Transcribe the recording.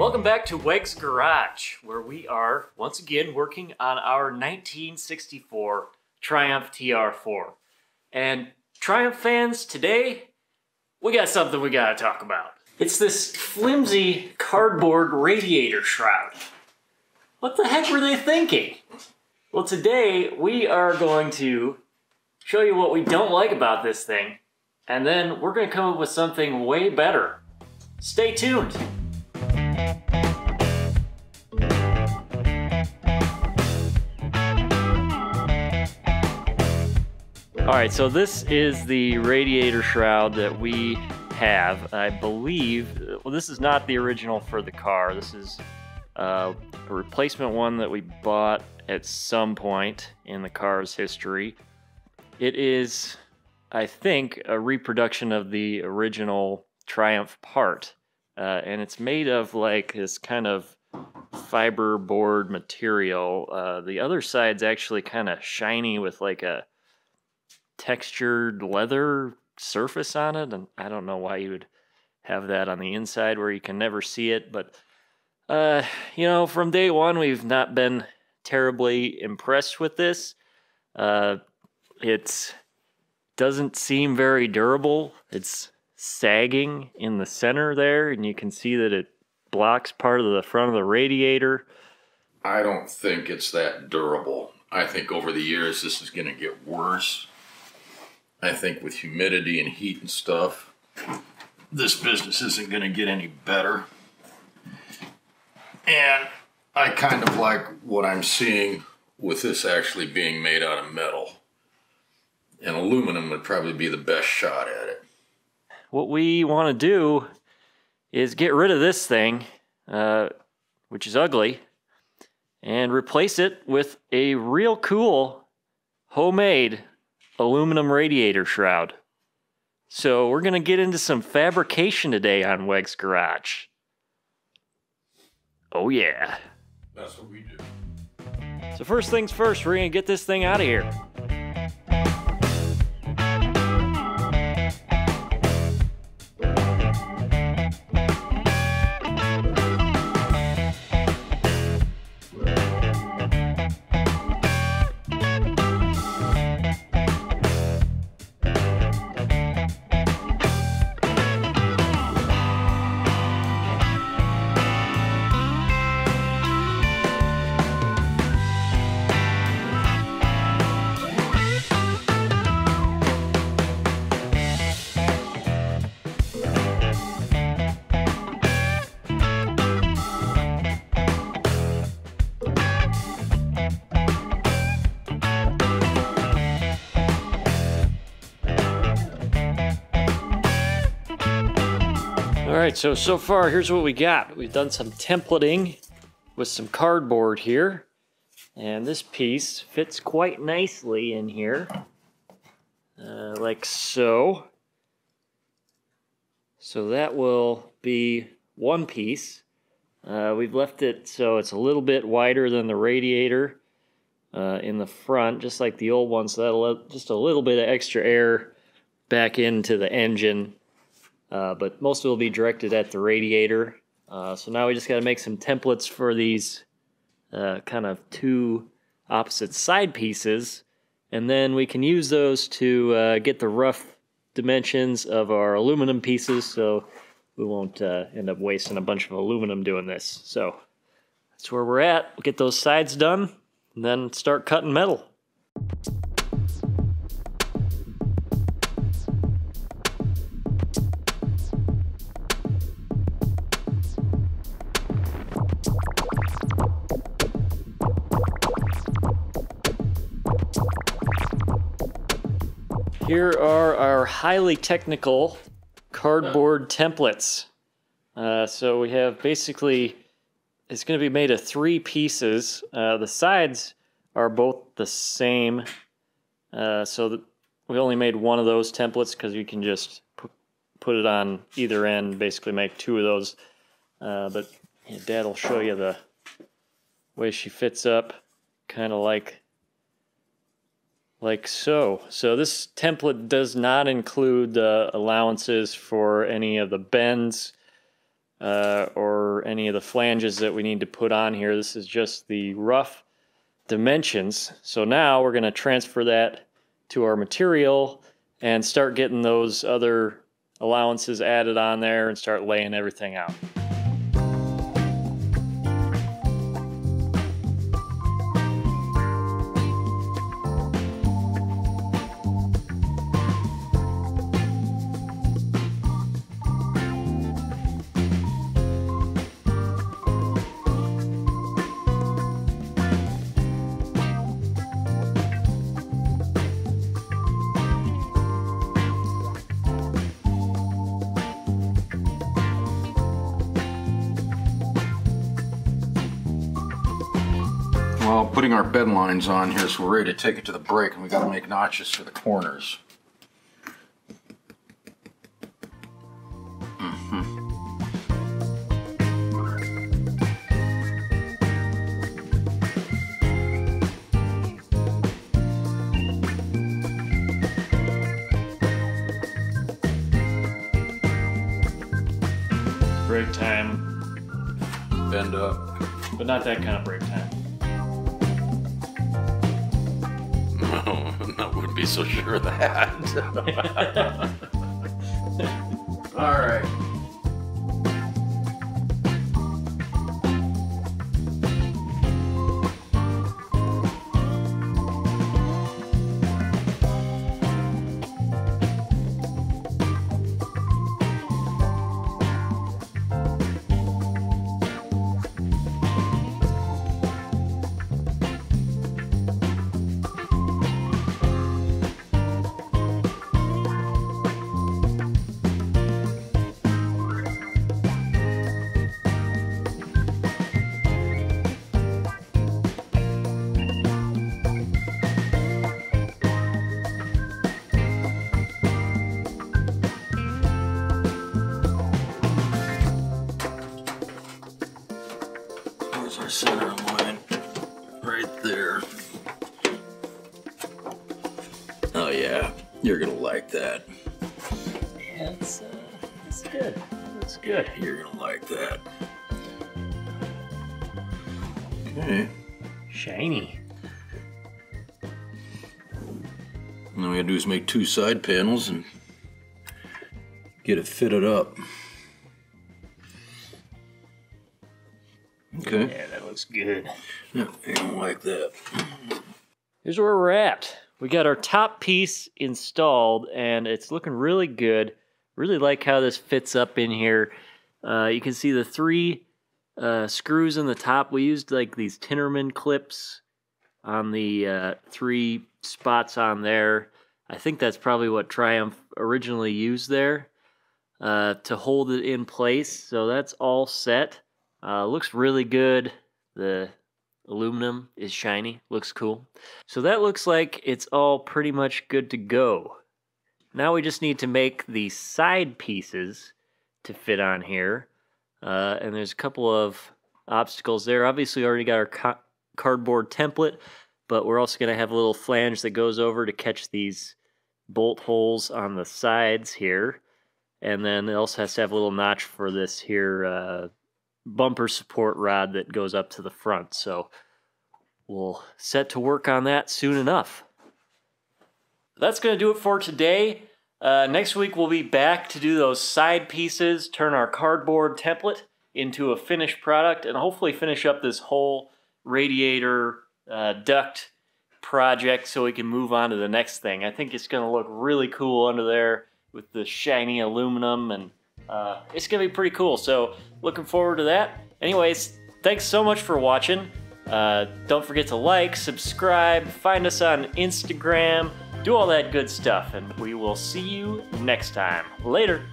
Welcome back to Wegs Garage, where we are once again working on our 1964 Triumph TR4. And Triumph fans, today we got something we gotta talk about. It's this flimsy cardboard radiator shroud. What the heck were they thinking? Well, today we are going to show you what we don't like about this thing, and then we're gonna come up with something way better. Stay tuned. All right, so this is the radiator shroud that we have. I believe, well, this is not the original for the car. This is uh, a replacement one that we bought at some point in the car's history. It is, I think, a reproduction of the original Triumph part. Uh, and it's made of like this kind of fiber board material. Uh, the other side's actually kind of shiny with like a textured leather surface on it. And I don't know why you would have that on the inside where you can never see it. But, uh, you know, from day one, we've not been terribly impressed with this. Uh, it doesn't seem very durable. It's sagging in the center there, and you can see that it blocks part of the front of the radiator. I don't think it's that durable. I think over the years this is going to get worse. I think with humidity and heat and stuff, this business isn't going to get any better. And I kind of like what I'm seeing with this actually being made out of metal. And aluminum would probably be the best shot at it. What we want to do is get rid of this thing, uh, which is ugly, and replace it with a real cool homemade aluminum radiator shroud. So we're going to get into some fabrication today on Wegs Garage. Oh yeah. That's what we do. So first things first, we're going to get this thing out of here. All right, so so far here's what we got. We've done some templating with some cardboard here, and this piece fits quite nicely in here, uh, like so. So that will be one piece. Uh, we've left it so it's a little bit wider than the radiator uh, in the front, just like the old one. So that'll let just a little bit of extra air back into the engine uh, but most of it will be directed at the radiator. Uh, so now we just got to make some templates for these uh, kind of two opposite side pieces, and then we can use those to uh, get the rough dimensions of our aluminum pieces so we won't uh, end up wasting a bunch of aluminum doing this. So that's where we're at. We'll get those sides done and then start cutting metal. Here are our highly technical cardboard templates. Uh, so we have basically, it's going to be made of three pieces. Uh, the sides are both the same. Uh, so we only made one of those templates because you can just put it on either end, basically make two of those. Uh, but Dad will show you the way she fits up, kind of like like so. So this template does not include the allowances for any of the bends uh, or any of the flanges that we need to put on here. This is just the rough dimensions. So now we're going to transfer that to our material and start getting those other allowances added on there and start laying everything out. Putting our bed lines on here, so we're ready to take it to the brake, and we got to make notches for the corners. Mm-hmm. Break time, Bend up. but not that kind of break time. Wouldn't be so sure of that. All right. Oh yeah, you're gonna like that. Yeah, it's, uh, it's good. It's good. You're gonna like that. Okay. Shiny. And all we gotta do is make two side panels and get it fitted up. Okay. Yeah, that looks good. Yeah, you're gonna like that. Here's where we're at. We got our top piece installed and it's looking really good. Really like how this fits up in here. Uh, you can see the three uh, screws in the top. We used like these Tinnerman clips on the uh, three spots on there. I think that's probably what Triumph originally used there uh, to hold it in place. So that's all set. Uh, looks really good. The aluminum is shiny, looks cool. So that looks like it's all pretty much good to go. Now we just need to make the side pieces to fit on here. Uh, and there's a couple of obstacles there. Obviously, we already got our ca- cardboard template, but we're also going to have a little flange that goes over to catch these bolt holes on the sides here. And then it also has to have a little notch for this here uh, bumper support rod that goes up to the front. So we'll set to work on that soon enough. That's going to do it for today. Uh, next week, we'll be back to do those side pieces, turn our cardboard template into a finished product, and hopefully finish up this whole radiator uh, duct project so we can move on to the next thing. I think it's going to look really cool under there with the shiny aluminum, and uh, it's to be pretty cool. So, looking forward to that. Anyways, thanks so much for watching. Uh, don't forget to like, subscribe, find us on Instagram, do all that good stuff, and we will see you next time. Later.